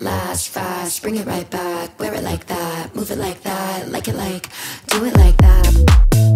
last fast, bring it right back, wear it like that, move it like that, like it like, do it like that.